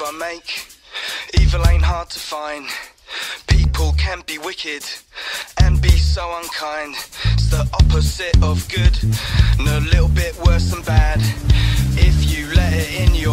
move I make. Evil ain't hard to find. People can be wicked and be so unkind. It's the opposite of good and a little bit worse than bad. If you let it in your